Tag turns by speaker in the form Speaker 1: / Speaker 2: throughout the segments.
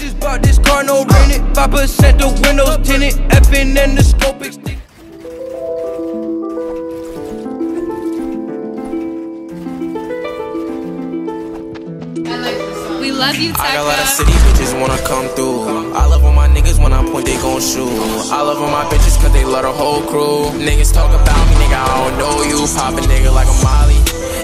Speaker 1: Just bought this car, no rent it. 5% the windows tinted. Effing and the scope extended.
Speaker 2: We love you,
Speaker 3: I got a lot of city bitches wanna come through. I love when my niggas when I point, they gon' shoot. I love when my bitches cause they love the whole crew. Niggas talk about me, don't know you. Pop a nigga like a Molly.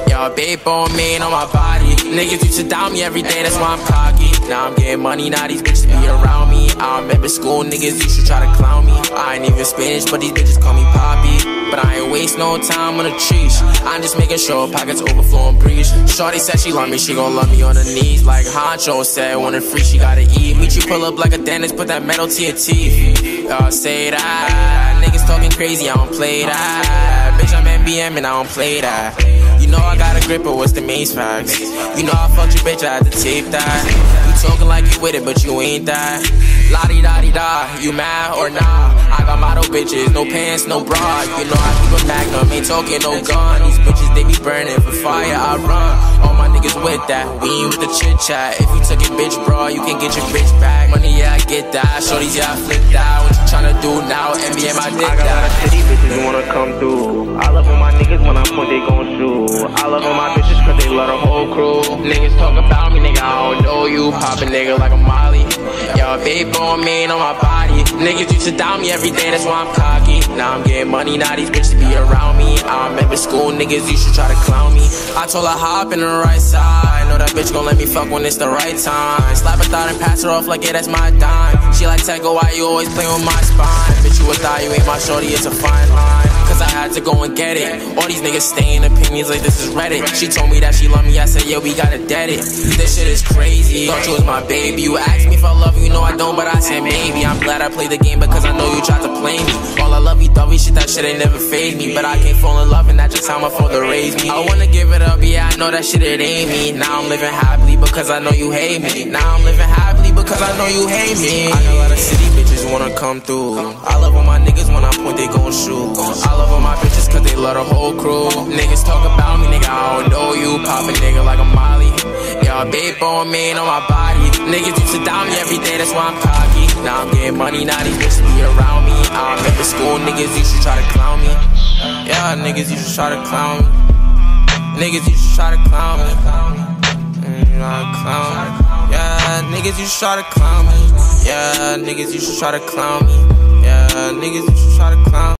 Speaker 3: Y'all babe on me and on my body. Niggas used to doubt me every day, that's why I'm cocky. Now I'm getting money, now these bitches be around me. I remember school niggas used to try to clown me. I ain't even Spanish, but these bitches call me Poppy. But I ain't waste no time on the trees. I'm just making sure pockets overflow and breeze. Shorty said she love me, she gon' love me on her knees. Like Honcho said, when it's free, she gotta eat. Meet you pull up like a dentist, put that metal to your teeth. Y'all say that. Niggas talking crazy, I don't play that. Bitch, I'm NBM and I don't play that. You know I got a grip, but what's the main facts? You know I fucked your bitch, I had to tape that. You talking like you with it, but you ain't that. La di da di da, you mad or nah? I got model bitches, no pants, no bra. You know I keep a magnum, ain't talking no gun. These bitches, they be burning for fire, I run. All my niggas with that, we ain't with the chit chat. If you took it, bitch, bra, you can get your bitch back. Money, yeah, I get that. Shorties, yeah, I flip that. What you tryna do now? NBA, my dick
Speaker 4: I got a lot of city bitches wanna come through. I love when my niggas when I point, they gon' shoot. I love when my bitches cause they love the whole crew.
Speaker 3: Niggas talk about me, nigga, I don't know you. Pop a nigga like a Molly. Y'all babe on me and on my body. Niggas used to doubt me every day, that's why I'm cocky. Now I'm getting money, now these bitches be around me. I remember school, niggas used to try to clown me. I told her hop in the right side. Know that bitch gon' let me fuck when it's the right time. Slap a thought and pass her off like, yeah, that's my dime. She like, Tecca, why you always playing with my spine? Bitch, you a thought, you ain't my shorty, it's a fine line. Cause I had to go and get it. All these niggas staying opinions like this is Reddit. She told me that she love me, I said, yeah, we gotta dead it. This shit is crazy. Thought you was my baby. You asked me if I love you, know I don't, but I said maybe. I'm glad I played the game because I know you tried to play me. All I love you, dovey shit, that shit ain't never fade me. But I can't fall in love, and that's just how my father raised me. I wanna give it up, yeah, I know that shit, it ain't me. Now I'm living happily because I know you hate me. Now I'm living happily because I know you hate me. I got a lot of city bitches wanna come through. I love when my niggas when I point, they gon' shoot. I love when my bitches cause they love the whole crew. Niggas talk about me, nigga, I don't know you. Pop a nigga like a Molly. Y'all babe on me and on my body. Niggas used to doubt me every day, that's why I'm cocky. Now I'm getting money, now these bitches be around me. I remember school, niggas used to try to clown me. Yeah, niggas used to try to clown me. Niggas used to try to clown me. Mm, clown. Yeah, niggas used to try to clown me. Yeah, niggas used to try to clown me. Yeah, niggas used to try to clown